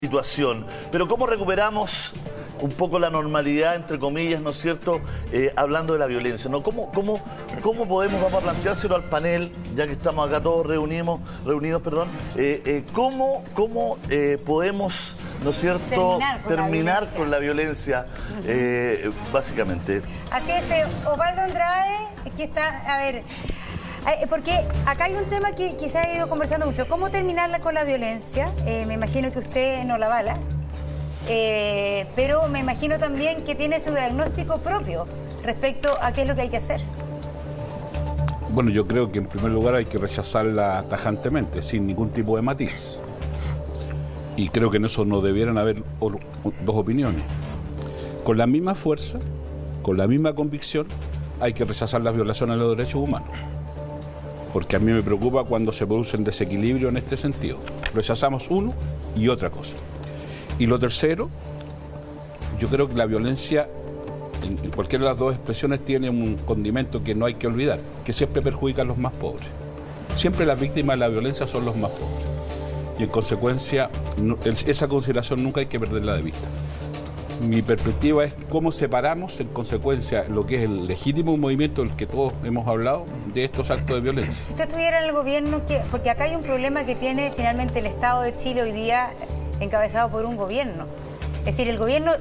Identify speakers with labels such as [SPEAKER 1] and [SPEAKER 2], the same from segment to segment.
[SPEAKER 1] situación. Pero ¿cómo recuperamos un poco la normalidad, entre comillas, ¿no es cierto?, eh, hablando de la violencia, ¿no? ¿Cómo, cómo, ¿Cómo podemos, vamos a planteárselo al panel, ya que estamos acá todos reunimos, reunidos, perdón, eh, eh, ¿cómo, cómo podemos, ¿no es cierto?, terminar con la violencia, básicamente?
[SPEAKER 2] Así es, Osvaldo Andrade, que está, a ver... Eh, porque acá hay un tema que quizá ha ido conversando mucho. ¿Cómo terminarla con la violencia? Eh, me imagino que usted no la bala. Eh, pero me imagino también que tiene su diagnóstico propio respecto a qué es lo que hay que hacer.
[SPEAKER 3] Bueno, yo creo que en primer lugar hay que rechazarla tajantemente, sin ningún tipo de matiz. Y creo que en eso no debieran haber dos opiniones. Con la misma fuerza, con la misma convicción, hay que rechazar las violaciones de los derechos humanos porque a mí me preocupa cuando se produce un desequilibrio en este sentido. Rechazamos uno y otra cosa. Y lo tercero, yo creo que la violencia, en cualquiera de las dos expresiones, tiene un condimento que no hay que olvidar, que siempre perjudica a los más pobres. Siempre las víctimas de la violencia son los más pobres. Y en consecuencia, esa consideración nunca hay que perderla de vista mi perspectiva es cómo separamos en consecuencia lo que es el legítimo movimiento del que todos hemos hablado de estos actos de violencia.
[SPEAKER 2] Si usted estuviera en el gobierno, porque acá hay un problema que tiene finalmente el Estado de Chile hoy día encabezado por un gobierno. Es decir, el gobierno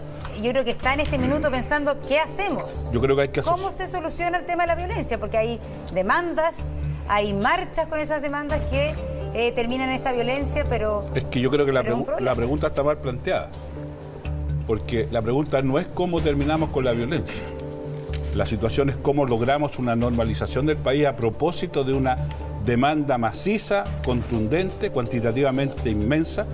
[SPEAKER 2] yo creo que está en este minuto pensando qué hacemos.
[SPEAKER 3] Yo creo que hay que
[SPEAKER 2] ¿Cómo se soluciona el tema de la violencia? Porque hay demandas, hay marchas con esas demandas que eh, terminan esta violencia, pero...
[SPEAKER 3] Es que yo creo que la, la pregunta está mal planteada porque la pregunta no es cómo terminamos con la violencia. La situación es cómo logramos una normalización del país a propósito de una demanda maciza, contundente, cuantitativamente inmensa,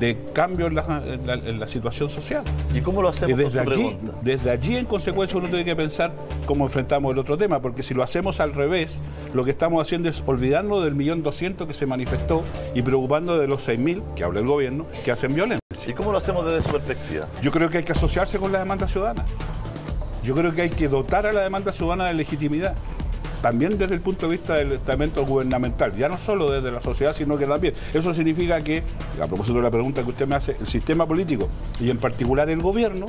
[SPEAKER 3] de cambio en la, situación social.
[SPEAKER 1] ¿Y cómo lo hacemos?
[SPEAKER 3] desde, allí, desde allí, en consecuencia, uno tiene que pensar cómo enfrentamos el otro tema, porque si lo hacemos al revés, lo que estamos haciendo es olvidarnos del millón doscientos que se manifestó y preocupando de los seis mil, que habla el gobierno, que hacen violencia.
[SPEAKER 1] ¿Y cómo lo hacemos desde su perspectiva?
[SPEAKER 3] Yo creo que hay que asociarse con la demanda ciudadana. Yo creo que hay que dotar a la demanda ciudadana de legitimidad también desde el punto de vista del estamento gubernamental, ya no solo desde la sociedad, sino que también. Eso significa que, a propósito de la pregunta que usted me hace, el sistema político y en particular el gobierno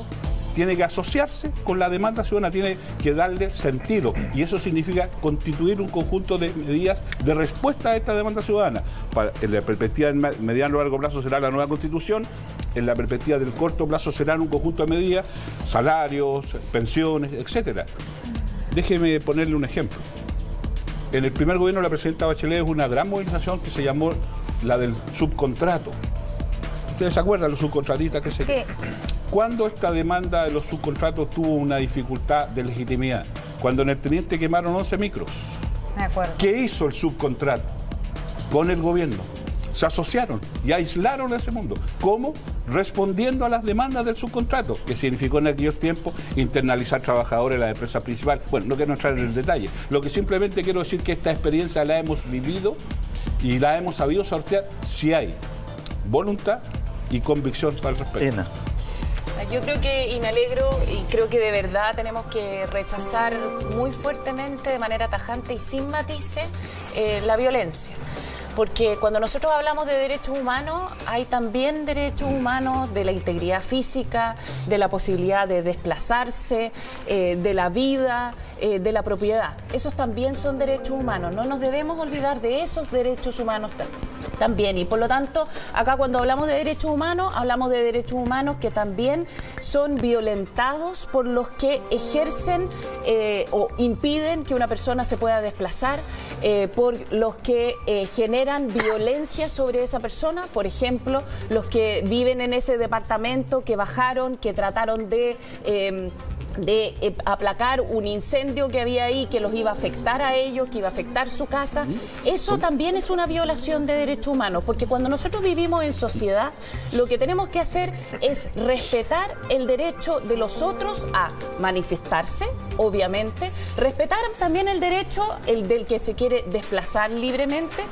[SPEAKER 3] tiene que asociarse con la demanda ciudadana, tiene que darle sentido. Y eso significa constituir un conjunto de medidas de respuesta a esta demanda ciudadana. en la perspectiva del mediano y largo plazo será la nueva constitución, en la perspectiva del corto plazo serán un conjunto de medidas, salarios, pensiones, etcétera. Déjeme ponerle un ejemplo en el primer gobierno de la presidenta Bachelet es una gran movilización que se llamó la del subcontrato. ¿Ustedes se acuerdan los subcontratistas que se... Sí. ¿Cuándo esta demanda de los subcontratos tuvo una dificultad de legitimidad? Cuando en el teniente quemaron 11 micros.
[SPEAKER 2] Me acuerdo.
[SPEAKER 3] ¿Qué hizo el subcontrato? Con el gobierno se asociaron y aislaron a ese mundo. ¿Cómo? Respondiendo a las demandas del subcontrato, que significó en aquellos tiempos internalizar trabajadores en la empresa principal. Bueno, no quiero entrar en el detalle. Lo que simplemente quiero decir que esta experiencia la hemos vivido y la hemos sabido sortear si hay voluntad y convicción el respecto.
[SPEAKER 4] Yo creo que, y me alegro, y creo que de verdad tenemos que rechazar muy fuertemente, de manera tajante y sin matices, eh, la violencia. Porque cuando nosotros hablamos de derechos humanos, hay también derechos humanos de la integridad física, de la posibilidad de desplazarse, eh, de la vida, eh, de la propiedad. Esos también son derechos humanos. No nos debemos olvidar de esos derechos humanos también. Y por lo tanto, acá cuando hablamos de derechos humanos, hablamos de derechos humanos que también son violentados por los que ejercen eh, o impiden que una persona se pueda desplazar, por los que generan generan violencia sobre esa persona, por ejemplo, los que viven en ese departamento, que bajaron, que trataron de... Em, eh, aplacar un incendio que había ahí que los iba a afectar a ellos, que iba a afectar su casa. Eso también es una violación de derechos humanos, porque cuando nosotros vivimos en sociedad, lo que tenemos que hacer es respetar el derecho de los otros a manifestarse, obviamente, respetar también el derecho el del que se quiere desplazar libremente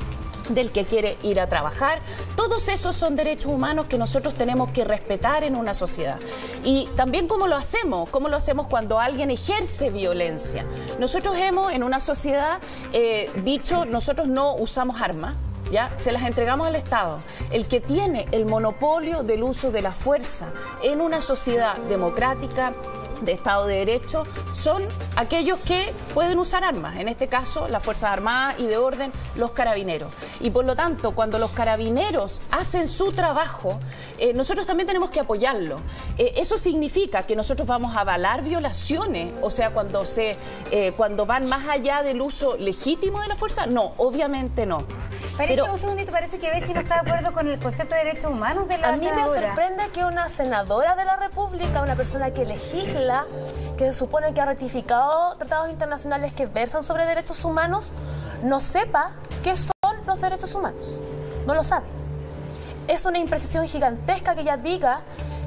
[SPEAKER 4] del que quiere ir a trabajar. Todos esos son derechos humanos que nosotros tenemos que respetar en una sociedad. Y también cómo lo hacemos, cómo lo hacemos cuando alguien ejerce violencia. Nosotros hemos en una sociedad eh, dicho, nosotros no usamos armas ¿ya? Se las entregamos al Estado. El que tiene el monopolio del uso de la fuerza en una sociedad democrática, de Estado de Derecho son aquellos que pueden usar armas, en este caso las Fuerzas Armadas y de orden los carabineros. Y por lo tanto, cuando los carabineros hacen su trabajo, eh, nosotros también tenemos que apoyarlo. Eh, eso significa que nosotros vamos a avalar violaciones, o sea, cuando, se, eh, cuando van más allá del uso legítimo de la fuerza, no, obviamente no.
[SPEAKER 2] Parece, un segundito, parece que Bessi no está de acuerdo con el concepto de derechos humanos de la
[SPEAKER 5] A mí me sorprende que una senadora de la República, una persona que legisla, que se supone que ha ratificado tratados internacionales que versan sobre derechos humanos, no sepa qué son los derechos humanos. No lo sabe. Es una imprecisión gigantesca que ella diga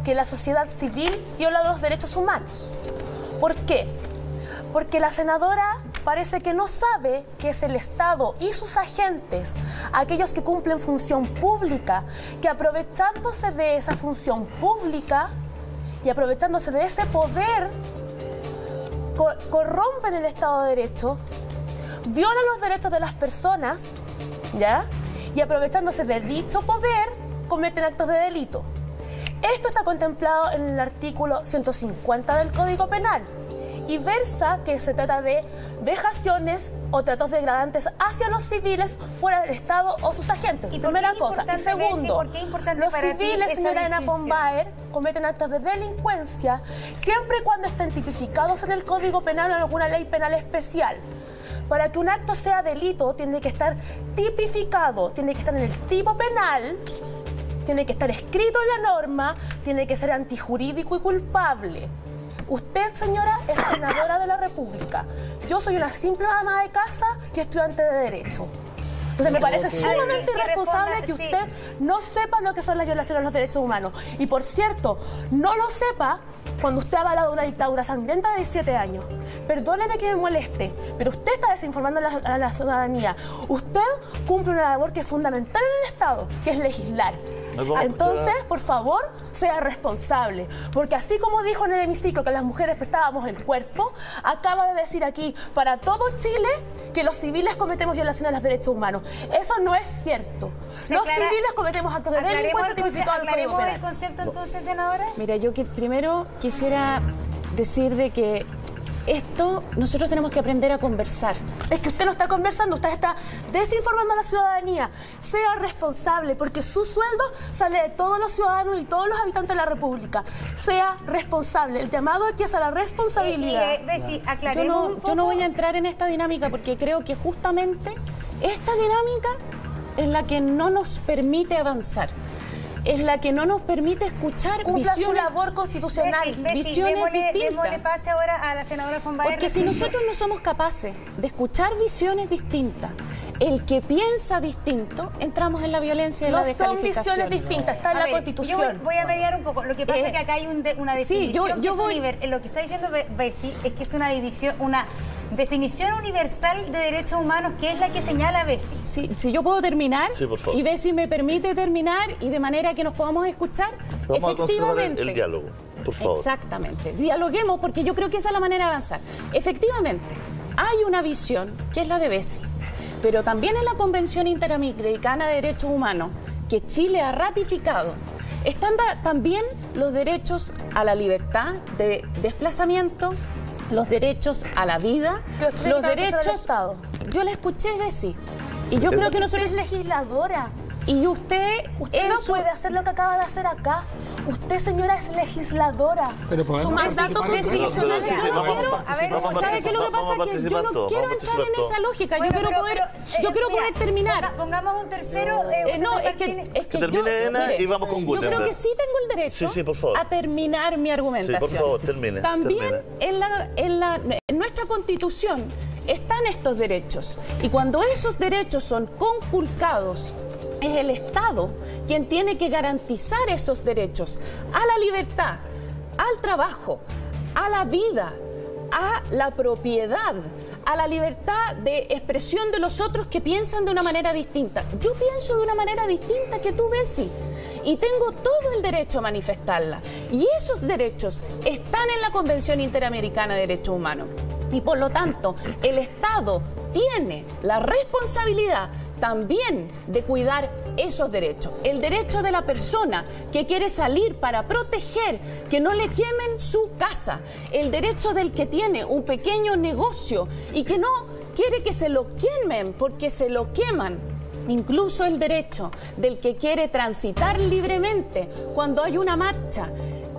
[SPEAKER 5] que la sociedad civil viola los derechos humanos. ¿Por qué? Porque la senadora parece que no sabe que es el Estado y sus agentes, aquellos que cumplen función pública, que aprovechándose de esa función pública y aprovechándose de ese poder, corrompen el Estado de Derecho, violan los derechos de las personas, ¿ya? Y aprovechándose de dicho poder, cometen actos de delito. Esto está contemplado en el artículo 150 del Código Penal y versa que se trata de vejaciones o tratos degradantes hacia los civiles fuera del Estado o sus agentes. ¿Y Primera cosa. Y segundo, los civiles, señora Ana von Baer, cometen actos de delincuencia siempre y cuando estén tipificados en el Código Penal o en alguna ley penal especial. Para que un acto sea delito, tiene que estar tipificado, tiene que estar en el tipo penal, tiene que estar escrito en la norma, tiene que ser antijurídico y culpable. Usted, señora, es senadora de la República. Yo soy una simple ama de casa y estudiante de Derecho. Entonces me parece sumamente irresponsable que usted no sepa lo que son las violaciones a los derechos humanos. Y por cierto, no lo sepa cuando usted ha avalado una dictadura sangrienta de 17 años. Perdóneme que me moleste, pero usted está desinformando a la ciudadanía. Usted cumple una labor que es fundamental en el Estado, que es legislar. Entonces, por favor, sea responsable. Porque así como dijo en el hemiciclo que las mujeres prestábamos el cuerpo, acaba de decir aquí para todo Chile que los civiles cometemos violaciones a los derechos humanos. Eso no es cierto. los civiles cometemos actos de delincuencia tipificados
[SPEAKER 2] el Código el concepto entonces, senadora?
[SPEAKER 4] Mira, yo primero quisiera decir de que esto nosotros tenemos que aprender a conversar.
[SPEAKER 5] Es que usted no está conversando, usted está desinformando a la ciudadanía. Sea responsable, porque su sueldo sale de todos los ciudadanos y todos los habitantes de la República. Sea responsable. El llamado aquí es a la responsabilidad.
[SPEAKER 2] Eh, eh,
[SPEAKER 4] yo, no, yo no voy a entrar en esta dinámica porque creo que justamente esta dinámica es la que no nos permite avanzar es la que no nos permite escuchar
[SPEAKER 5] Cumpla su labor constitucional,
[SPEAKER 2] visiones distintas. pase ahora a la senadora
[SPEAKER 4] Porque si nosotros no somos capaces de escuchar visiones distintas, el que piensa distinto, entramos en la violencia y
[SPEAKER 5] no
[SPEAKER 4] la descalificación.
[SPEAKER 5] son visiones distintas, está en la Constitución.
[SPEAKER 2] Yo voy a mediar un poco. Lo que pasa es que acá hay una definición sí, yo, voy... Lo que está diciendo Bessie es que es una división, una definición universal de derechos humanos que es la que señala Bessi.
[SPEAKER 4] Si yo puedo terminar y Bessi me permite terminar y de manera que nos podamos escuchar.
[SPEAKER 1] Vamos a conservar el, diálogo, por favor.
[SPEAKER 4] Exactamente. Dialoguemos porque yo creo que esa es la manera de avanzar. Efectivamente, hay una visión que es la de Bessi, pero también en la Convención Interamericana de Derechos Humanos que Chile ha ratificado están también los derechos a la libertad de desplazamiento, los derechos a la vida, los derechos...
[SPEAKER 5] Estado.
[SPEAKER 4] Yo la escuché, Bessie, y yo creo que nosotros...
[SPEAKER 5] es legisladora.
[SPEAKER 4] Y usted...
[SPEAKER 5] Usted no puede hacer lo que acaba de hacer acá. Usted, señora, es legisladora.
[SPEAKER 4] Pero Su mandato presidencial. A ver, ¿sabe qué es lo que pasa? Que yo no quiero entrar en esa lógica. Yo quiero poder, yo quiero poder terminar.
[SPEAKER 2] Pongamos un tercero. Eh,
[SPEAKER 4] no, es que, es
[SPEAKER 1] que termine y vamos con.
[SPEAKER 4] Yo creo que sí tengo el derecho a terminar mi argumentación.
[SPEAKER 1] Sí, por favor, termine.
[SPEAKER 4] También en la en la en nuestra Constitución están estos derechos y cuando esos derechos son conculcados es el Estado quien tiene que garantizar esos derechos a la libertad, al trabajo, a la vida, a la propiedad, a la libertad de expresión de los otros que piensan de una manera distinta. Yo pienso de una manera distinta que tú, Bessie, y tengo todo el derecho a manifestarla. Y esos derechos están en la Convención Interamericana de Derechos Humanos. Y por lo tanto, el Estado tiene la responsabilidad también de cuidar esos derechos. El derecho de la persona que quiere salir para proteger que no le quemen su casa. El derecho del que tiene un pequeño negocio y que no quiere que se lo quemen porque se lo queman. Incluso el derecho del que quiere transitar libremente cuando hay una marcha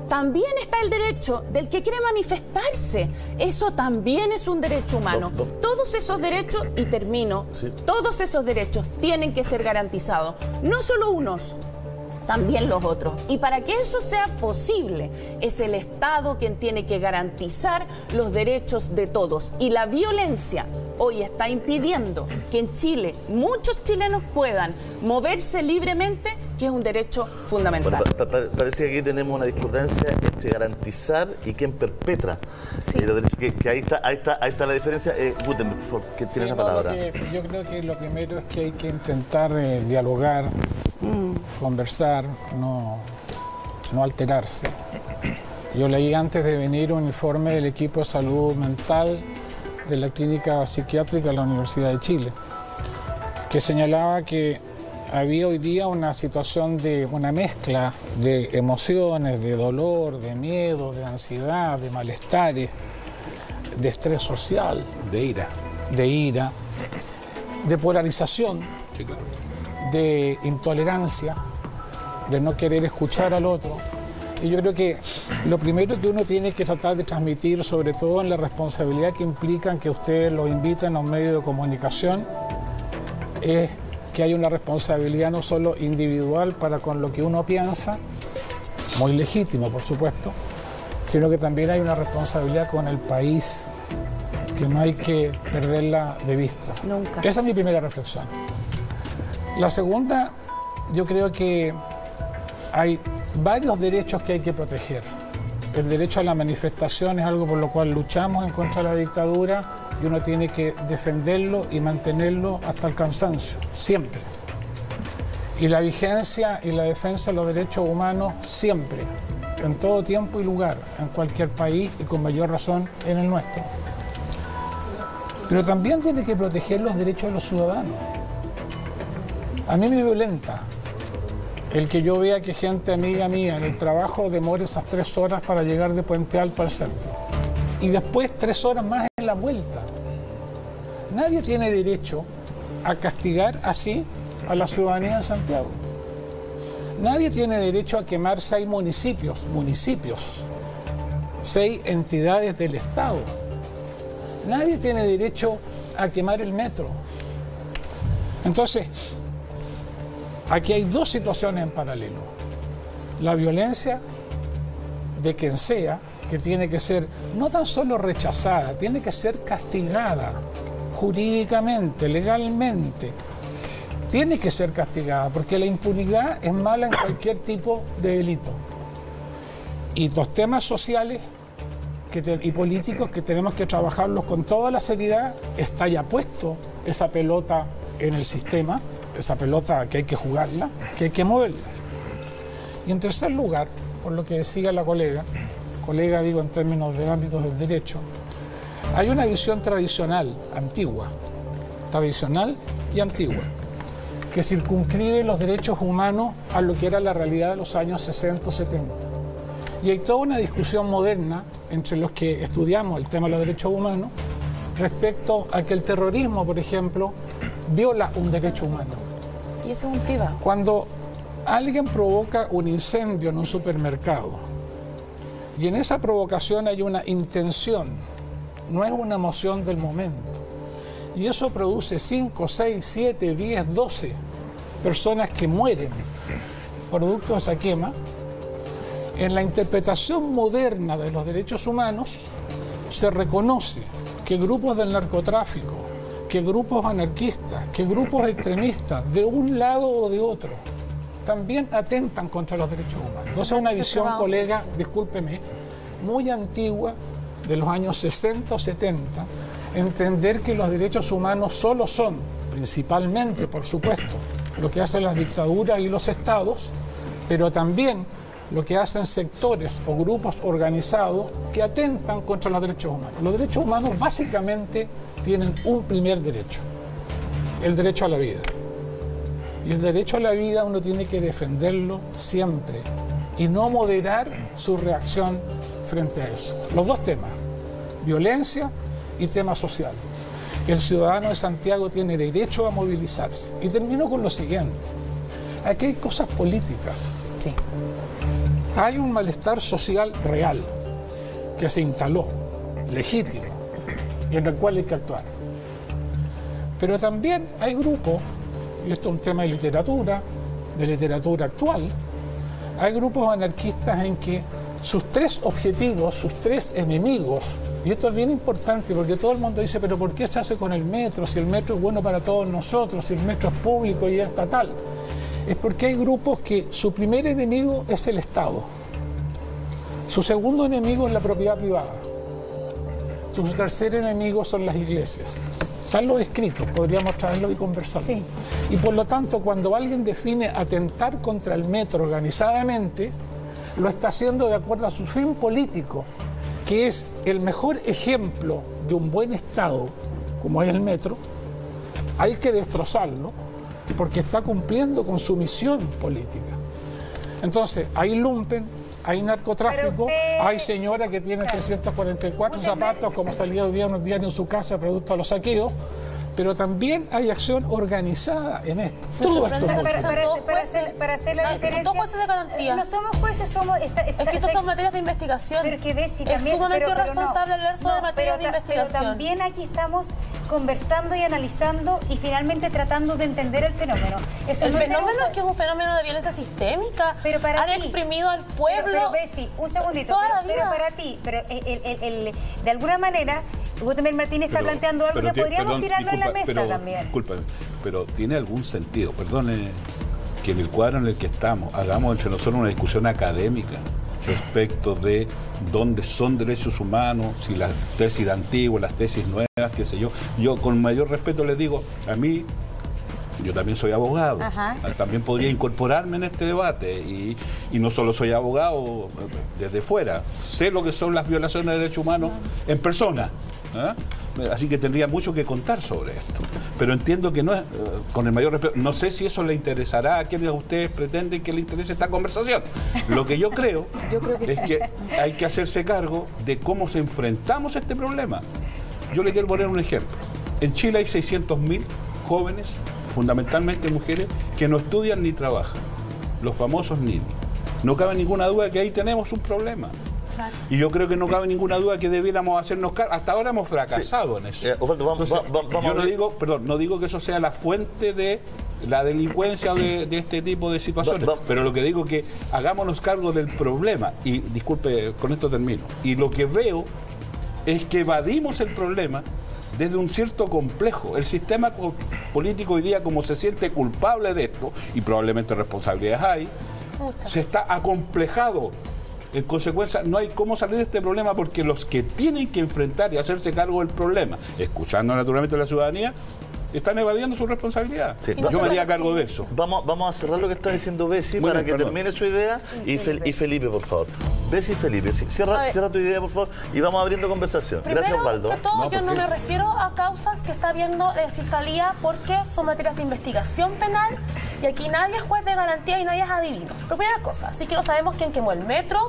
[SPEAKER 4] también está el derecho del que quiere manifestarse. Eso también es un derecho humano. Todos esos derechos, y termino, todos esos derechos tienen que ser garantizados. No solo unos, también los otros. Y para que eso sea posible, es el Estado quien tiene que garantizar los derechos de todos. Y la violencia hoy está impidiendo que en Chile muchos chilenos puedan moverse libremente que es un derecho fundamental.
[SPEAKER 1] parece que aquí tenemos una discordancia entre garantizar y quien perpetra sí. los derechos. Que, ahí, está, ahí, está, ahí está la diferencia. Eh, Gutenberg, por favor, que tiene la palabra.
[SPEAKER 6] yo creo que lo primero es que hay que intentar eh, dialogar, mm. conversar, no, no alterarse. Yo leí antes de venir un informe del equipo de salud mental de la clínica psiquiátrica de la Universidad de Chile, que señalaba que había hoy día una situación de una mezcla de emociones, de dolor, de miedo, de ansiedad, de malestares, de estrés social.
[SPEAKER 3] De ira.
[SPEAKER 6] De ira, de polarización, de intolerancia, de no querer escuchar al otro. Y yo creo que lo primero que uno tiene que tratar de transmitir, sobre todo en la responsabilidad que implican que ustedes lo inviten a un medio de comunicación, es que hay una responsabilidad no solo individual para con lo que uno piensa, muy legítimo por supuesto, sino que también hay una responsabilidad con el país que no hay que perderla de vista.
[SPEAKER 4] Nunca.
[SPEAKER 6] Esa es mi primera reflexión. La segunda, yo creo que hay varios derechos que hay que proteger. El derecho a la manifestación es algo por lo cual luchamos en contra de la dictadura y uno tiene que defenderlo y mantenerlo hasta el cansancio, siempre. Y la vigencia y la defensa de los derechos humanos siempre, en todo tiempo y lugar, en cualquier país y con mayor razón en el nuestro. Pero también tiene que proteger los derechos de los ciudadanos. A mí me violenta el que yo vea que gente amiga mía en el trabajo demore esas tres horas para llegar de Puente Alto al centro. Y después tres horas más en la vuelta. Nadie tiene derecho a castigar así a la ciudadanía de Santiago. Nadie tiene derecho a quemar seis municipios, municipios, seis entidades del Estado. Nadie tiene derecho a quemar el metro. Entonces, Aquí hay dos situaciones en paralelo. La violencia de quien sea, que tiene que ser no tan solo rechazada, tiene que ser castigada jurídicamente, legalmente. Tiene que ser castigada, porque la impunidad es mala en cualquier tipo de delito. Y los temas sociales y políticos que tenemos que trabajarlos con toda la seriedad, está ya puesto esa pelota en el sistema esa pelota que hay que jugarla, que hay que moverla. Y en tercer lugar, por lo que decía la colega, colega digo en términos de ámbitos del derecho, hay una visión tradicional, antigua, tradicional y antigua, que circunscribe los derechos humanos a lo que era la realidad de los años 60 70. Y hay toda una discusión moderna entre los que estudiamos el tema de los derechos humanos respecto a que el terrorismo, por ejemplo, viola un derecho humano.
[SPEAKER 4] Y eso es un piba.
[SPEAKER 6] Cuando alguien provoca un incendio en un supermercado y en esa provocación hay una intención, no es una emoción del momento, y eso produce 5, 6, 7, 10, 12 personas que mueren producto de esa quema, en la interpretación moderna de los derechos humanos se reconoce que grupos del narcotráfico, que grupos anarquistas, que grupos extremistas, de un lado o de otro, también atentan contra los derechos humanos. Entonces es una visión, colega, discúlpeme, muy antigua, de los años 60 o 70, entender que los derechos humanos solo son, principalmente, por supuesto, lo que hacen las dictaduras y los estados, pero también lo que hacen sectores o grupos organizados que atentan contra los derechos humanos. Los derechos humanos básicamente tienen un primer derecho, el derecho a la vida. Y el derecho a la vida uno tiene que defenderlo siempre y no moderar su reacción frente a eso. Los dos temas, violencia y tema social. El ciudadano de Santiago tiene derecho a movilizarse. Y termino con lo siguiente. Aquí hay cosas políticas.
[SPEAKER 4] Sí.
[SPEAKER 6] Hay un malestar social real que se instaló, legítimo, y en el cual hay que actuar. Pero también hay grupos, y esto es un tema de literatura, de literatura actual, hay grupos anarquistas en que sus tres objetivos, sus tres enemigos, y esto es bien importante porque todo el mundo dice, pero ¿por qué se hace con el metro? Si el metro es bueno para todos nosotros, si el metro es público y es estatal. Es porque hay grupos que su primer enemigo es el Estado. Su segundo enemigo es la propiedad privada. Su tercer enemigo son las iglesias. Están los escritos, podríamos traerlo y conversarlo.
[SPEAKER 2] Sí.
[SPEAKER 6] Y por lo tanto, cuando alguien define atentar contra el metro organizadamente, lo está haciendo de acuerdo a su fin político, que es el mejor ejemplo de un buen Estado, como es el metro, hay que destrozarlo porque está cumpliendo con su misión política. Entonces, hay lumpen, hay narcotráfico,
[SPEAKER 2] usted-
[SPEAKER 6] hay señora que tiene
[SPEAKER 2] Claro.
[SPEAKER 6] 344
[SPEAKER 2] Usted me-
[SPEAKER 6] zapatos, como salía hoy día unos días en su casa, producto de los saqueos, pero también hay acción organizada en esto. Todo esto es
[SPEAKER 2] Para,
[SPEAKER 6] muy
[SPEAKER 2] para-
[SPEAKER 5] Son
[SPEAKER 2] para- hacer, para hacer la
[SPEAKER 5] No, son
[SPEAKER 2] diferencia.
[SPEAKER 5] todos jueces de garantía.
[SPEAKER 2] Eh, No somos jueces, somos. esta-
[SPEAKER 5] Es que estos son materias de investigación.
[SPEAKER 2] Pero que ves, si
[SPEAKER 5] es
[SPEAKER 2] también,
[SPEAKER 5] sumamente
[SPEAKER 2] pero- pero no.
[SPEAKER 5] irresponsable hablar sobre
[SPEAKER 2] No,
[SPEAKER 5] materias
[SPEAKER 2] pero
[SPEAKER 5] de
[SPEAKER 2] ta-
[SPEAKER 5] investigación.
[SPEAKER 2] Pero también aquí estamos conversando y analizando y finalmente tratando de entender el fenómeno. Eso
[SPEAKER 5] el
[SPEAKER 2] no es ser un
[SPEAKER 5] fenómeno es que es un fenómeno de violencia sistémica.
[SPEAKER 2] Pero para
[SPEAKER 5] Han
[SPEAKER 2] ti-
[SPEAKER 5] exprimido al pueblo.
[SPEAKER 2] Pero, pero Bessie, un segundito.
[SPEAKER 5] toda
[SPEAKER 2] pero,
[SPEAKER 5] la vida.
[SPEAKER 2] pero para ti, pero el- el- el- el- de alguna manera, Gutenberg Martínez está
[SPEAKER 3] Pero-
[SPEAKER 2] planteando algo que podríamos
[SPEAKER 3] perdón,
[SPEAKER 2] tirarlo en la
[SPEAKER 3] disculpa,
[SPEAKER 2] mesa
[SPEAKER 3] pero-
[SPEAKER 2] también.
[SPEAKER 3] Discúlpame, pero tiene algún sentido, perdone, que en el cuadro en el que estamos hagamos entre nosotros una discusión académica respecto de dónde son derechos humanos, si las tesis antiguas, las tesis nuevas, qué sé yo. Yo con mayor respeto les digo, a mí yo también soy abogado,
[SPEAKER 2] Ajá.
[SPEAKER 3] también podría incorporarme en este debate y, y no solo soy abogado eh, desde fuera, sé lo que son las violaciones de derechos humanos en persona. ¿Ah? Así que tendría mucho que contar sobre esto. Pero entiendo que no es, eh, con el mayor respeto, no sé si eso le interesará a quienes ustedes pretenden que le interese esta conversación. Lo que yo creo, es que hay que hacerse cargo de cómo se enfrentamos a este problema. Yo le quiero poner un ejemplo. En Chile hay 600.000 jóvenes, fundamentalmente mujeres, que no estudian ni trabajan. Los famosos niños. No cabe ninguna duda que ahí tenemos un problema. Y yo creo que no cabe ninguna duda que debiéramos hacernos cargo. Hasta ahora hemos fracasado en eso.
[SPEAKER 1] Eh, Osvaldo, vamos-
[SPEAKER 3] Entonces,
[SPEAKER 1] va- va- vamos
[SPEAKER 3] yo no digo, perdón, no digo que eso sea la fuente de la delincuencia o de, de este tipo de situaciones,
[SPEAKER 1] Va- va-
[SPEAKER 3] pero lo que digo es que hagámonos cargo del problema. Y disculpe, con esto termino. Y lo que veo es que evadimos el problema desde un cierto complejo. El sistema co- político hoy día, como se siente culpable de esto, y probablemente responsabilidades hay,
[SPEAKER 5] Muchas.
[SPEAKER 3] se está acomplejado. En consecuencia, no hay cómo salir de este problema porque los que tienen que enfrentar y hacerse cargo del problema, escuchando naturalmente a la ciudadanía, están evadiendo su responsabilidad.
[SPEAKER 1] Sí.
[SPEAKER 3] Yo me haría cargo de eso.
[SPEAKER 1] Vamos, vamos a cerrar lo que está diciendo Bessie
[SPEAKER 3] Muy
[SPEAKER 1] para
[SPEAKER 3] bien,
[SPEAKER 1] que
[SPEAKER 3] perdón.
[SPEAKER 1] termine su idea y, Fel- y Felipe, por favor. Bessie y Felipe, cierra, cierra tu idea, por favor, y vamos abriendo conversación.
[SPEAKER 5] Primero
[SPEAKER 1] Gracias, Osvaldo.
[SPEAKER 5] que todo,
[SPEAKER 3] No,
[SPEAKER 5] yo
[SPEAKER 3] ¿por
[SPEAKER 5] no me refiero a causas que está viendo la Fiscalía porque son materias de investigación penal y aquí nadie es juez de garantía y nadie es adivino. Primera cosa, así que no sabemos quién quemó el metro,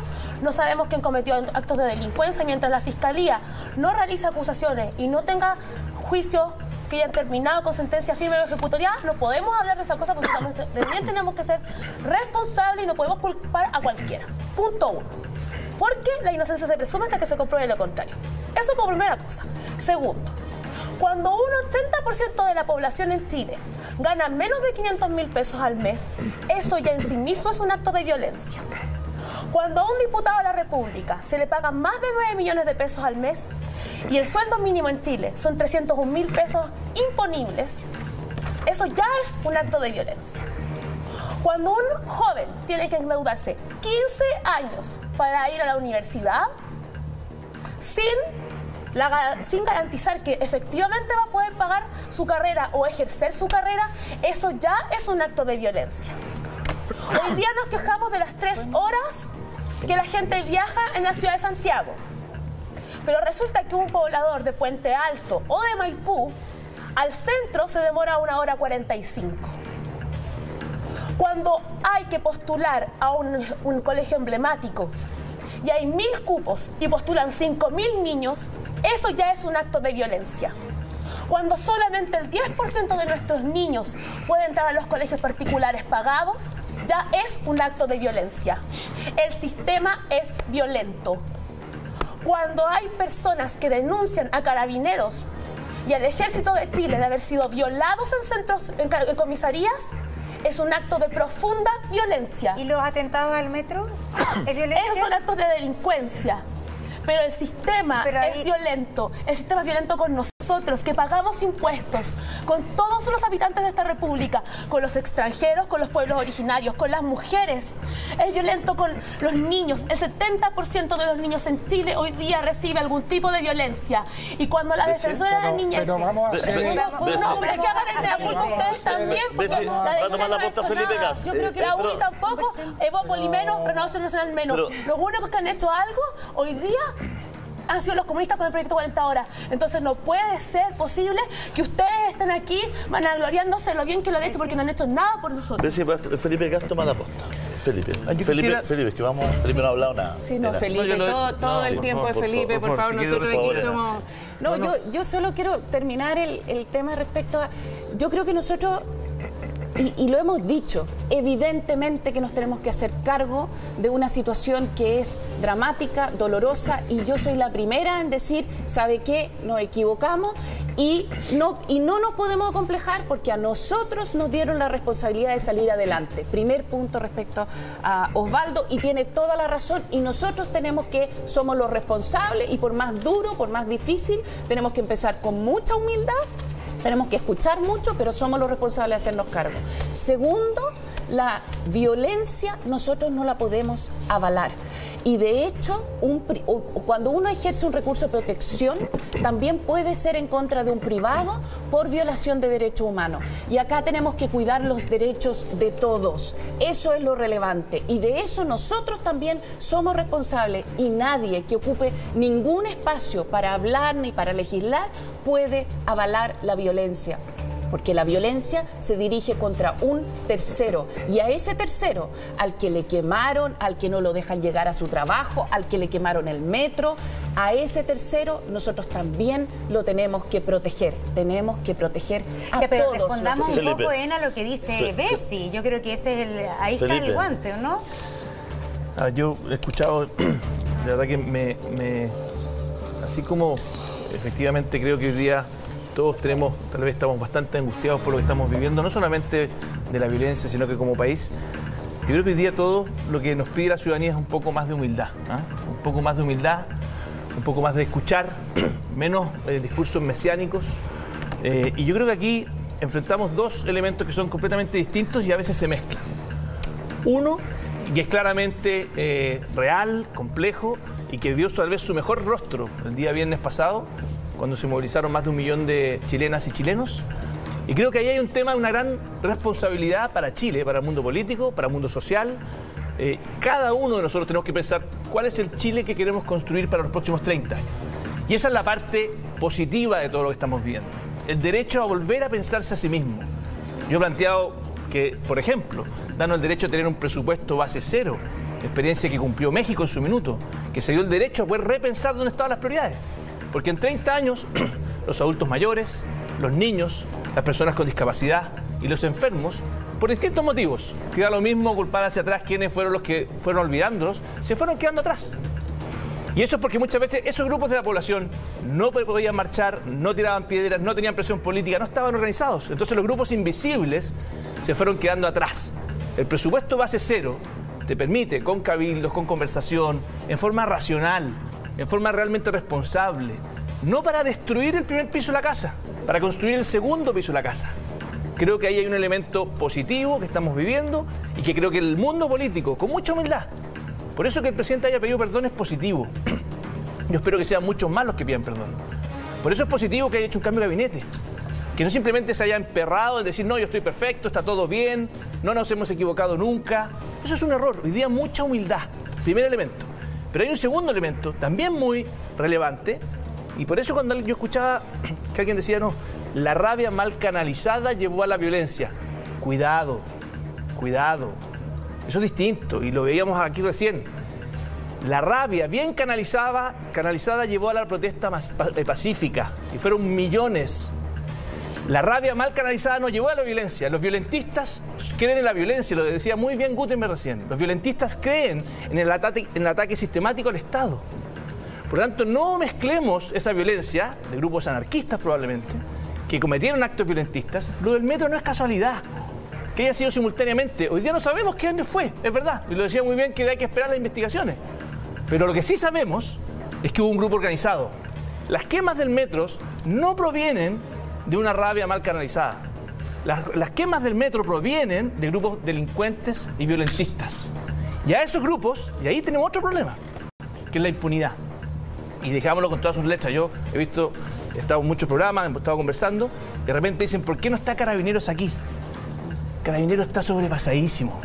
[SPEAKER 5] no sabemos quién cometió actos de delincuencia, mientras la Fiscalía no realiza acusaciones y no tenga juicios que hayan terminado con sentencia firme o ejecutoria, no podemos hablar de esa cosa porque también tenemos que ser responsables y no podemos culpar a cualquiera. Punto uno. Porque la inocencia se presume hasta que se compruebe lo contrario. Eso como primera cosa. Segundo, cuando un 80% de la población en Chile gana menos de 500 mil pesos al mes, eso ya en sí mismo es un acto de violencia. Cuando a un diputado de la República se le pagan más de 9 millones de pesos al mes y el sueldo mínimo en Chile son 301 mil pesos imponibles, eso ya es un acto de violencia. Cuando un joven tiene que endeudarse 15 años para ir a la universidad sin, sin garantizar que efectivamente va a poder pagar su carrera o ejercer su carrera, eso ya es un acto de violencia. Hoy día nos quejamos de las tres horas que la gente viaja en la ciudad de Santiago. Pero resulta que un poblador de Puente Alto o de Maipú al centro se demora una hora 45. Cuando hay que postular a un, colegio emblemático y hay mil cupos y postulan cinco mil niños, eso ya es un acto de violencia. Cuando solamente el 10% de nuestros niños puede entrar a los colegios particulares pagados, ya es un acto de violencia. El sistema es violento. Cuando hay personas que denuncian a carabineros y al ejército de Chile de haber sido violados en centros, en, comisarías, es un acto de profunda violencia.
[SPEAKER 2] ¿Y los atentados al metro? ¿Es violencia?
[SPEAKER 5] Esos son actos de delincuencia. Pero el sistema
[SPEAKER 2] Pero ahí-
[SPEAKER 5] es violento. El sistema es violento con nosotros, que pagamos impuestos, con todos los habitantes de esta república, con los extranjeros, con los pueblos originarios, con las mujeres. Es violento con los niños. El 70% de los niños en Chile hoy día recibe algún tipo de violencia. Y cuando la defensora de la niñez...
[SPEAKER 6] pero vamos a hacer...
[SPEAKER 5] No, pero es que hagan el mea culpa ustedes también. porque la defensa. Yo creo que la UDI tampoco, Evópoli menos, Renovación Nacional menos. Los únicos que han hecho algo hoy día han sido los comunistas con el proyecto 40 horas. Entonces no puede ser posible que ustedes estén aquí vanagloriándose lo bien que lo han hecho porque no han hecho nada por nosotros.
[SPEAKER 1] Va- Felipe Gas toma la posta. Felipe. Felipe,
[SPEAKER 7] quisiera-
[SPEAKER 1] Felipe, es que vamos, Felipe no ha hablado nada.
[SPEAKER 4] Sí, no. Felipe,
[SPEAKER 7] No, yo lo-
[SPEAKER 4] todo, todo
[SPEAKER 7] no,
[SPEAKER 4] el
[SPEAKER 7] por
[SPEAKER 4] tiempo es
[SPEAKER 1] por
[SPEAKER 4] Felipe, por
[SPEAKER 7] por
[SPEAKER 4] favor,
[SPEAKER 7] favor, si
[SPEAKER 4] nosotros
[SPEAKER 1] por
[SPEAKER 4] aquí somos... No, Yo, yo solo quiero terminar el, el tema respecto a... Yo creo que nosotros, y, lo hemos dicho, evidentemente que nos tenemos que hacer cargo de una situación que es dramática, dolorosa, y yo soy la primera en decir, ¿sabe qué? Nos equivocamos y no, y no nos podemos acomplejar porque a nosotros nos dieron la responsabilidad de salir adelante. Primer punto respecto a Osvaldo y tiene toda la razón y nosotros tenemos que, somos los responsables y por más duro, por más difícil, tenemos que empezar con mucha humildad tenemos que escuchar mucho, pero somos los responsables de hacernos cargo. Segundo, la violencia nosotros no la podemos avalar. Y de hecho, un cuando uno ejerce un recurso de protección, también puede ser en contra de un privado por violación de derechos humanos. Y acá tenemos que cuidar los derechos de todos. Eso es lo relevante. Y de eso nosotros también somos responsables. Y nadie que ocupe ningún espacio para hablar ni para legislar puede avalar la violencia. Porque la violencia se dirige contra un tercero. Y a ese tercero, al que le quemaron, al que no lo dejan llegar a su trabajo, al que le quemaron el metro, a ese tercero nosotros también lo tenemos que proteger. Tenemos que proteger a
[SPEAKER 2] Ya, pero
[SPEAKER 4] todos. los
[SPEAKER 2] respondamos un
[SPEAKER 1] Felipe.
[SPEAKER 2] poco, Ena, lo que dice
[SPEAKER 1] Fe-
[SPEAKER 2] Bessie. Yo creo que ese es el, ahí está el guante, ¿o no?
[SPEAKER 7] Ah, yo he escuchado, de verdad que me, me- Así como efectivamente creo que hoy día todos tenemos, tal vez estamos bastante angustiados por lo que estamos viviendo, no solamente de la violencia, sino que como país. Yo creo que hoy día todo lo que nos pide la ciudadanía es un poco más de humildad, ¿ah? un poco más de humildad, un poco más de escuchar, menos eh, discursos mesiánicos. Eh, y yo creo que aquí enfrentamos dos elementos que son completamente distintos y a veces se mezclan. Uno, que es claramente eh, real, complejo y que vio tal vez su mejor rostro el día viernes pasado, cuando se movilizaron más de un millón de chilenas y chilenos. Y creo que ahí hay un tema, una gran responsabilidad para Chile, para el mundo político, para el mundo social. Eh, cada uno de nosotros tenemos que pensar cuál es el Chile que queremos construir para los próximos 30 años. Y esa es la parte positiva de todo lo que estamos viendo. El derecho a volver a pensarse a sí mismo. Yo he planteado que, por ejemplo, darnos el derecho a tener un presupuesto base cero, experiencia que cumplió México en su minuto, que se dio el derecho a poder repensar dónde estaban las prioridades. Porque en 30 años, los adultos mayores, los niños, las personas con discapacidad y los enfermos, por distintos motivos, que da lo mismo culpar hacia atrás quiénes fueron los que fueron olvidándolos, se fueron quedando atrás. Y eso es porque muchas veces esos grupos de la población no podían marchar, no tiraban piedras, no tenían presión política, no estaban organizados. Entonces los grupos invisibles se fueron quedando atrás. El presupuesto base cero te permite, con cabildos, con conversación, en forma racional, en forma realmente responsable, no para destruir el primer piso de la casa, para construir el segundo piso de la casa. Creo que ahí hay un elemento positivo que estamos viviendo y que creo que el mundo político, con mucha humildad, por eso que el presidente haya pedido perdón es positivo. Yo espero que sean muchos más los que pidan perdón. Por eso es positivo que haya hecho un cambio de gabinete. Que no simplemente se haya emperrado en decir, no, yo estoy perfecto, está todo bien, no nos hemos equivocado nunca. Eso es un error. Hoy día mucha humildad. Primer elemento. Pero hay un segundo elemento, también muy relevante. Y por eso cuando yo escuchaba que alguien decía, no, la rabia mal canalizada llevó a la violencia. Cuidado, Cuidado. Eso es distinto y lo veíamos aquí recién. La rabia bien canalizada, canalizada llevó a la protesta eh, pacífica y fueron millones. La rabia mal canalizada nos llevó a la violencia. Los violentistas creen en la violencia, lo decía muy bien Gutenberg recién. Los violentistas creen en el ataque, en el ataque sistemático al Estado. Por lo tanto, no mezclemos esa violencia de grupos anarquistas probablemente, que cometieron actos violentistas. Lo del metro no es casualidad. Que haya sido simultáneamente. Hoy día no sabemos quién fue, es verdad. Y lo decía muy bien que hay que esperar las investigaciones. Pero lo que sí sabemos es que hubo un grupo organizado. Las quemas del metro no provienen de una rabia mal canalizada. Las, quemas del metro provienen de grupos delincuentes y violentistas. Y a esos grupos, y ahí tenemos otro problema, que es la impunidad. Y dejámoslo con todas sus letras. Yo he visto, he estado en muchos programas, hemos estado conversando, de repente dicen, ¿por qué no está Carabineros aquí? Carabineros está sobrepasadísimo.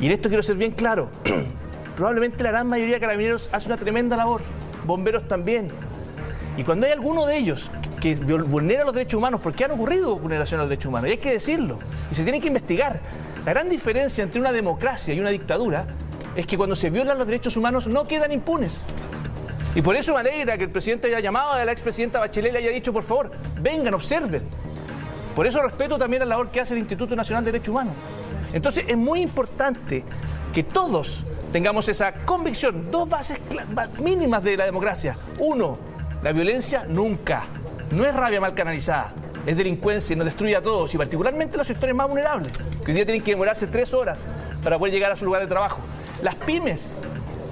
[SPEAKER 7] Y en esto quiero ser bien claro. Probablemente la gran mayoría de carabineros hace una tremenda labor. Bomberos también. Y cuando hay alguno de ellos que vulnera los derechos humanos, porque han ocurrido vulneraciones a los derechos humanos, y hay que decirlo, y se tiene que investigar. La gran diferencia entre una democracia y una dictadura es que cuando se violan los derechos humanos no quedan impunes. Y por eso me alegra que el presidente haya llamado a la expresidenta Bachelet le haya dicho, por favor, vengan, observen. Por eso respeto también la labor que hace el Instituto Nacional de Derechos Humanos. Entonces es muy importante que todos tengamos esa convicción, dos bases mínimas de la democracia. Uno, la violencia nunca. No es rabia mal canalizada, es delincuencia y nos destruye a todos y particularmente a los sectores más vulnerables, que hoy día tienen que demorarse tres horas para poder llegar a su lugar de trabajo. Las pymes,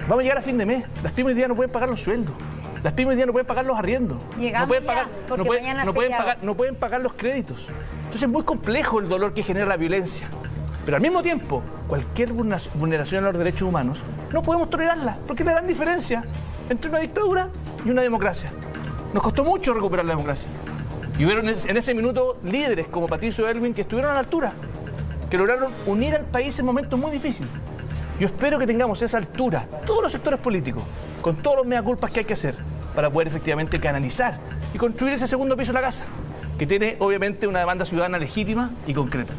[SPEAKER 7] vamos a llegar a fin de mes, las pymes hoy día no pueden pagar los sueldos. Las pymes hoy día no pueden pagar los arriendos.
[SPEAKER 2] Llegamos
[SPEAKER 7] no pueden pagar, no pueden- no pagar, no pueden pagar los créditos. Entonces es muy complejo el dolor que genera la violencia. Pero al mismo tiempo, cualquier vulneración a los derechos humanos no podemos tolerarla, porque es la gran diferencia entre una dictadura y una democracia. Nos costó mucho recuperar la democracia. Y hubieron en ese minuto líderes como Patricio Elwin que estuvieron a la altura, que lograron unir al país en momentos muy difíciles. Yo espero que tengamos esa altura, todos los sectores políticos, con todos los mea culpas que hay que hacer, para poder efectivamente canalizar y construir ese segundo piso de la casa, que tiene obviamente una demanda ciudadana legítima y concreta.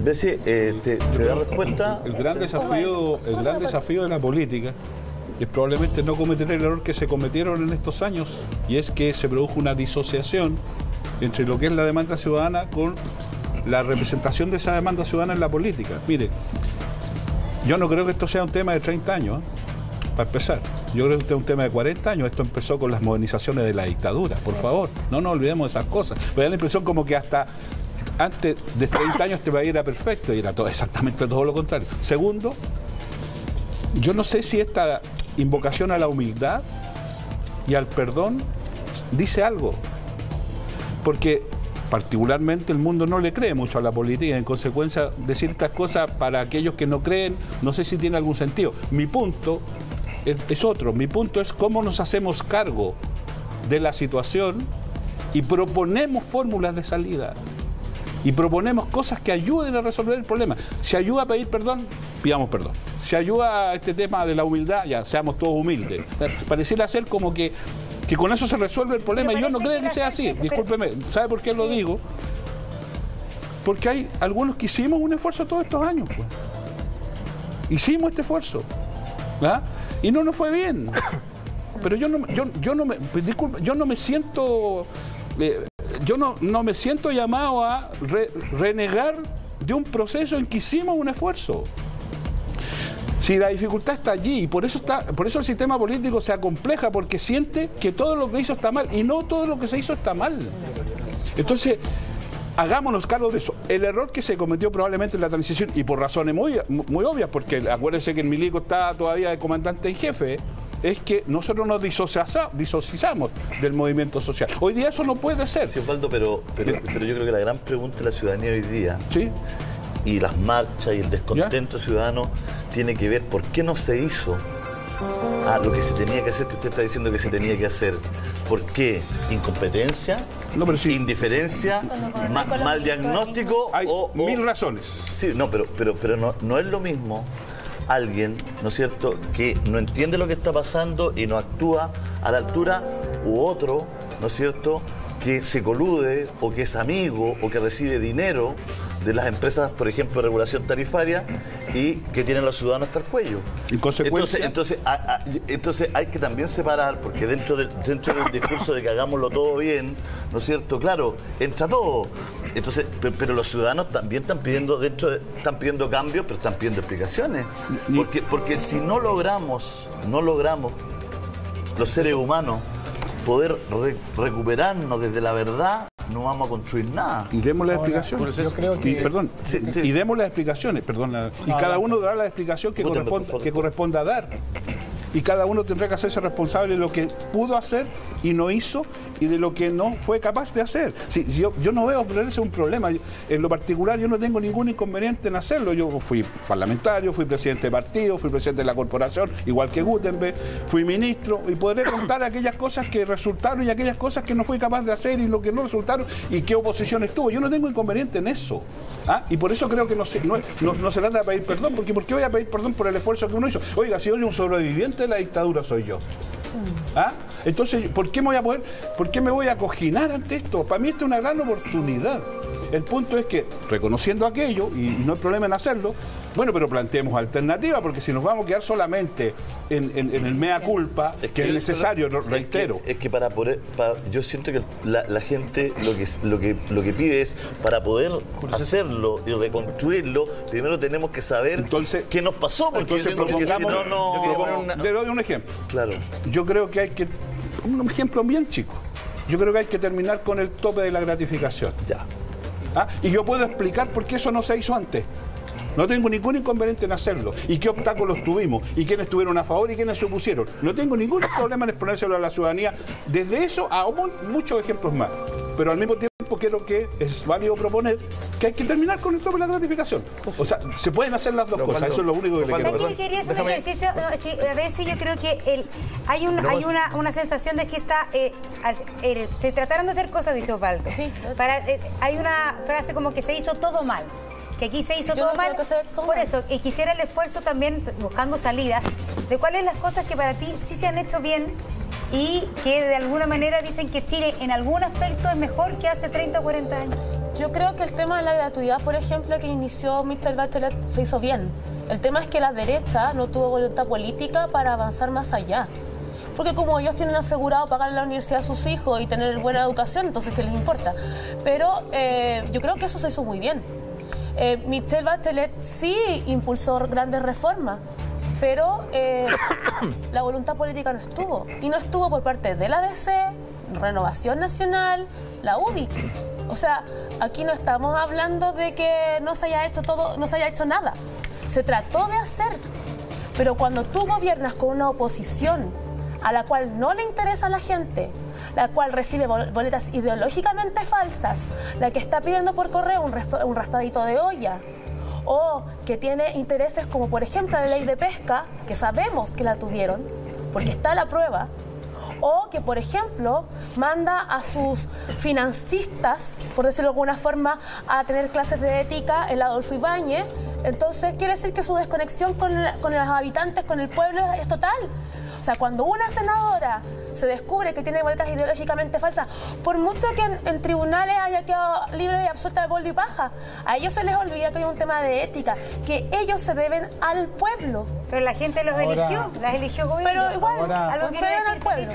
[SPEAKER 1] Bessie, eh, te, te da respuesta.
[SPEAKER 3] El gran desafío, el gran desafío de la política es probablemente no cometer el error que se cometieron en estos años, y es que se produjo una disociación entre lo que es la demanda ciudadana con la representación de esa demanda ciudadana en la política. Mire, yo no creo que esto sea un tema de 30 años, ¿eh? para empezar. Yo creo que esto es un tema de 40 años. Esto empezó con las modernizaciones de la dictadura, por favor. No nos olvidemos de esas cosas. Me da la impresión como que hasta antes de 30 años te va a ir a perfecto y era todo exactamente todo lo contrario. Segundo, yo no sé si esta invocación a la humildad y al perdón dice algo. Porque particularmente el mundo no le cree mucho a la política en consecuencia decir estas cosas para aquellos que no creen, no sé si tiene algún sentido. Mi punto es, es otro, mi punto es cómo nos hacemos cargo de la situación y proponemos fórmulas de salida y proponemos cosas que ayuden a resolver el problema. Si ayuda a pedir perdón, pidamos perdón. Si ayuda a este tema de la humildad, ya seamos todos humildes. Pareciera ser como que, que con eso se resuelve el problema y yo no creo
[SPEAKER 2] que
[SPEAKER 3] que sea así. Discúlpeme, ¿sabe por qué lo digo? Porque hay algunos que hicimos un esfuerzo todos estos años. pues. Hicimos este esfuerzo. ¿ah? Y no nos fue bien. Pero yo no, yo no me, disculpe, yo no me siento, eh, yo no, no me siento llamado a re- renegar de un proceso en que hicimos un esfuerzo. Si la dificultad está allí y por eso está, por eso el sistema político se acompleja porque siente que todo lo que hizo está mal y no todo lo que se hizo está mal. Entonces, hagámonos cargo de eso. El error que se cometió probablemente en la transición, y por razones muy, muy obvias, porque acuérdense que el milico está todavía de comandante en jefe, es que nosotros nos disociamos del movimiento social. Hoy día eso no puede ser.
[SPEAKER 1] Sí, Osvaldo, pero, pero, pero yo creo que la gran pregunta de la ciudadanía hoy día
[SPEAKER 3] ¿Sí?
[SPEAKER 1] y las marchas y el descontento ciudadano tiene que ver por qué no se hizo a lo que se tenía que hacer, que usted está diciendo que se tenía que hacer. ¿Por qué? ¿Incompetencia?
[SPEAKER 3] No, pero sí.
[SPEAKER 1] ¿Indiferencia? ma- ¿Mal diagnóstico?
[SPEAKER 3] Hay
[SPEAKER 1] o, o-
[SPEAKER 3] mil razones.
[SPEAKER 1] Sí, no, pero, pero, pero no, no es lo mismo alguien, ¿no es cierto?, que no entiende lo que está pasando y no actúa a la altura, u otro, ¿no es cierto?, que se colude o que es amigo o que recibe dinero de las empresas, por ejemplo, de regulación tarifaria y que tienen los ciudadanos hasta el cuello.
[SPEAKER 3] Consecuencia-
[SPEAKER 1] Entonces, entonces, a- a- entonces hay que también separar, porque dentro, del- dentro del discurso de que hagámoslo todo bien, ¿no es cierto? Claro, entra todo. Entonces, pe- pero los ciudadanos también están pidiendo, de- están pidiendo cambios, pero están pidiendo explicaciones. Porque, porque si no logramos, no logramos los seres humanos poder re- recuperarnos desde la verdad, no vamos a construir nada.
[SPEAKER 3] Y demos las
[SPEAKER 6] Ahora,
[SPEAKER 3] explicaciones.
[SPEAKER 6] yo creo que-
[SPEAKER 3] Y, perdón,
[SPEAKER 1] Sí, sí.
[SPEAKER 3] y demos las explicaciones, perdón. la- y cada
[SPEAKER 6] no.
[SPEAKER 3] uno dará la explicación corresponda, que corresponda dar. Y cada uno tendrá que hacerse responsable de lo que pudo hacer y no hizo y de lo que no fue capaz de hacer. Sí, yo, yo no veo ese es un problema. En lo particular yo no tengo ningún inconveniente en hacerlo. Yo fui parlamentario, fui presidente de partido, fui presidente de la corporación, igual que Gutenberg, fui ministro y podré contar aquellas cosas que resultaron y aquellas cosas que no fui capaz de hacer y lo que no resultaron y qué oposición estuvo. Yo no tengo inconveniente en eso. ¿ah? Y por eso creo que no se, no, no- no se trata de pedir perdón, porque ¿por qué voy a pedir perdón por el esfuerzo que uno hizo? Oiga, si soy un sobreviviente la dictadura soy yo. ¿Ah? Entonces, ¿por qué me voy a poder, por qué me voy a coginar ante esto? Para mí esta es una gran oportunidad. El punto es que, reconociendo aquello, y no hay problema en hacerlo, bueno, pero planteemos alternativas, porque si nos vamos a quedar solamente en, en- en el mea culpa, que es necesario, lo
[SPEAKER 1] Es que-
[SPEAKER 3] reitero.
[SPEAKER 1] Es que, para poder, para- yo siento que la, la gente lo que, lo, que, lo que pide es, para poder hacerlo y reconstruirlo, primero tenemos que saber
[SPEAKER 3] Entonces-
[SPEAKER 1] qué nos pasó, porque,
[SPEAKER 3] Entonces
[SPEAKER 1] porque si
[SPEAKER 3] propongamos,
[SPEAKER 1] no, no...
[SPEAKER 3] le doy un ejemplo.
[SPEAKER 1] Claro.
[SPEAKER 3] Yo creo que hay que, un ejemplo bien chico, yo creo que hay que terminar con el tope de la gratificación.
[SPEAKER 1] Ya.
[SPEAKER 3] ¿Ah? Y yo puedo explicar por qué eso no se hizo antes. No tengo ningún inconveniente en hacerlo. ¿Y qué obstáculos tuvimos? ¿Y quiénes estuvieron a favor y quiénes se opusieron? No tengo ningún problema en exponérselo a la ciudadanía. Desde eso a mu- muchos ejemplos más. Pero al mismo tiempo creo que es válido proponer que hay que terminar con el tope de la gratificación. O sea, se pueden hacer las dos
[SPEAKER 7] Pero,
[SPEAKER 3] cosas. Eso es lo único que le quiero
[SPEAKER 2] ¿Sabes
[SPEAKER 3] decir.
[SPEAKER 2] qué? Quería hacer un
[SPEAKER 7] Déjame-
[SPEAKER 2] ejercicio. no, es que a veces yo creo que el, hay, un,
[SPEAKER 7] No,
[SPEAKER 2] hay una, una sensación de que está. eh, al- eh, se trataron de hacer cosas, dice Osvaldo.
[SPEAKER 5] Sí.
[SPEAKER 2] Para, eh, hay una frase como que se hizo todo mal. Que aquí se hizo
[SPEAKER 5] Yo
[SPEAKER 2] todo
[SPEAKER 5] no
[SPEAKER 2] mal.
[SPEAKER 5] todo
[SPEAKER 2] Por
[SPEAKER 5] mal.
[SPEAKER 2] eso, y quisiera el esfuerzo también buscando salidas de cuáles las cosas que para ti sí se han hecho bien y que de alguna manera dicen que Chile en algún aspecto es mejor que hace 30 o 40 años.
[SPEAKER 5] Yo creo que el tema de la gratuidad, por ejemplo, que inició Michelle Bachelet, se hizo bien. El tema es que la derecha no tuvo voluntad política para avanzar más allá. Porque como ellos tienen asegurado pagar la universidad a sus hijos y tener buena educación, entonces ¿qué les importa? Pero eh, yo creo que eso se hizo muy bien. Eh, Michelle Bachelet sí impulsó grandes reformas, pero eh, la voluntad política no estuvo. Y no estuvo por parte de la DC, Renovación Nacional, la UDI. O sea, aquí no estamos hablando de que no se haya hecho todo, no se haya hecho nada. Se trató de hacer. Pero cuando tú gobiernas con una oposición a la cual no le interesa a la gente, la cual recibe bol- boletas ideológicamente falsas, la que está pidiendo por correo un raspadito de olla, o que tiene intereses como por ejemplo la ley de pesca, que sabemos que la tuvieron, porque está la prueba, o que, por ejemplo, manda a sus financistas, por decirlo de alguna forma, a tener clases de ética en la Adolfo Ibáñez. Entonces, quiere decir que su desconexión con, con los habitantes, con el pueblo, es total. O sea, cuando una senadora se descubre que tiene boletas ideológicamente falsas, por mucho que en, en tribunales haya quedado libre y absoluta de boldo y paja, a ellos se les olvida que hay un tema de ética, que ellos se deben al pueblo.
[SPEAKER 2] Pero la gente los
[SPEAKER 6] Ahora-
[SPEAKER 2] eligió, las eligió gobierno.
[SPEAKER 5] Pero igual,
[SPEAKER 6] Ahora-
[SPEAKER 2] ¿Algo
[SPEAKER 5] se
[SPEAKER 2] quiere
[SPEAKER 5] deben al pueblo.